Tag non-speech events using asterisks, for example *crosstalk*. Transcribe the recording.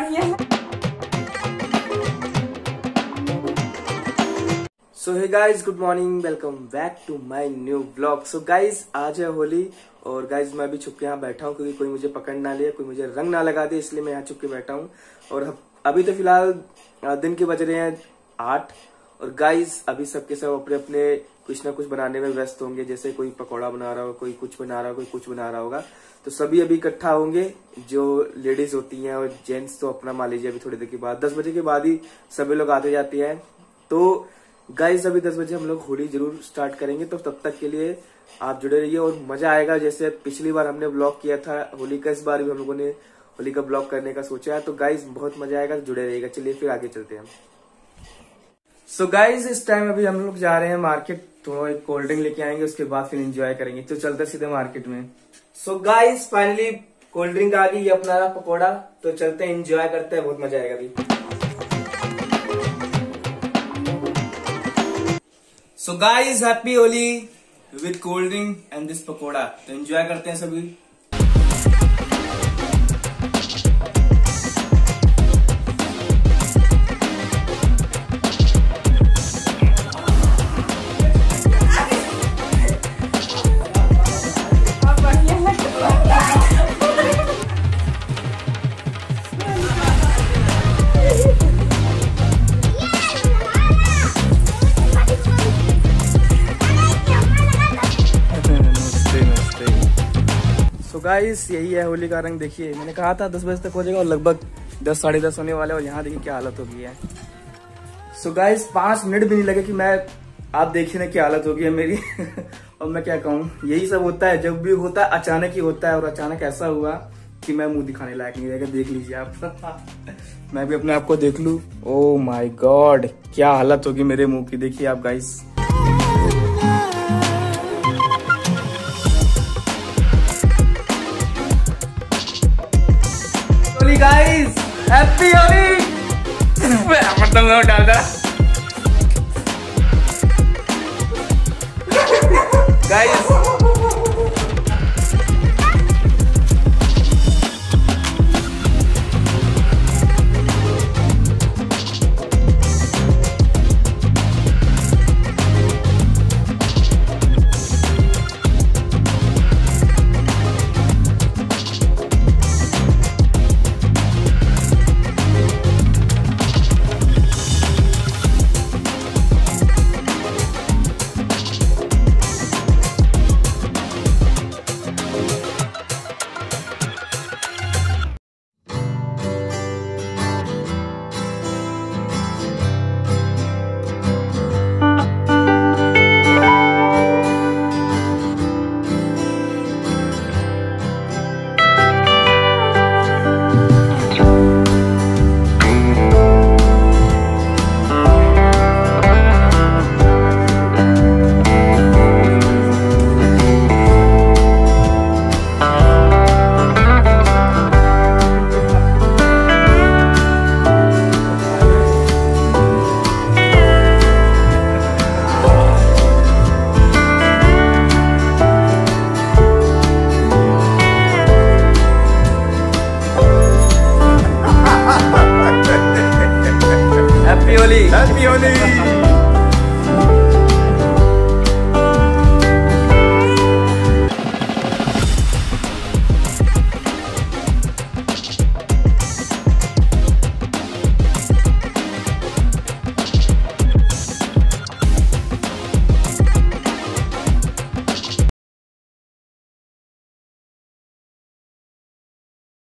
बढ़िया so hey guys good morning welcome back to my new blog so guys आज है होली और guys मैं भी छुप के यहाँ बैठा हूँ क्योंकि कोई मुझे पकड़ ना ले, कोई मुझे रंग ना लगा दे, इसलिए मैं यहाँ छुपके बैठा हूँ। और अभी तो फ़िलहाल दिन के बज रहे हैं आठ। और गाइस अभी सबके सब अपने अपने कुछ ना कुछ बनाने में व्यस्त होंगे, जैसे कोई पकौड़ा बना रहा हो, कोई कुछ बना रहा हो, कोई कुछ बना रहा होगा। तो सभी अभी इकट्ठा होंगे, जो लेडीज़ होती हैं और जेंट्स तो अपना मान लीजिए अभी थोड़ी देर के बाद, दस बजे के बाद ही सभी लोग आते जाते हैं। तो गाइस अभी दस बजे हम लोग होली ज़रूर स्टार्ट करेंगे तो तब तक के लिए आप जुड़े रहिए और मज़ा आएगा। जैसे पिछली बार हमने ब्लॉग किया था, होली का इस बार भी हम लोगों ने होली का ब्लॉग करने का सोचा है तो गाइस बहुत मज़ा आएगा, जुड़े रहिएगा। चलिए फिर आगे चलते हैं सो गाइज़ इस टाइम अभी हम लोग जा रहे हैं मार्केट थोड़ा एक कोल्ड ड्रिंक लेके आएँगे, उसके बाद फिर एंजॉय करेंगे। तो चलते सीधे मार्केट में। So guys finally cold drink आ गई अपना पकौड़ा। तो चलते हैं एंजॉय करते हैं, बहुत मज़ा आएगा अभी। So guys happy Holi with cold drink and this pakora. तो एंजॉय करते हैं सभी। गाइस यही है होली का रंग। देखिए, मैंने कहा था दस बजे तक हो जाएगा और लगभग दस, साढ़े दस होने वाले और यहाँ देखिए क्या हालत हो गई है। सो गाइस पाँच मिनट भी नहीं लगे कि मैं, आप देखिए ना क्या हालत हो गई है मेरी। *laughs* और मैं क्या कहूँ, यही सब होता है। जब भी होता है, अचानक ही होता है और अचानक ऐसा हुआ कि मैं मुँह दिखाने लायक नहीं रहेगा देख लीजिए आप। *laughs* मैं भी अपने आप को देख लू। ओ माई गॉड क्या हालत होगी मेरे मुँह की। देखिए आप गाइस गाइस हैप्पी होली मतलब डाल गाइस Johnny.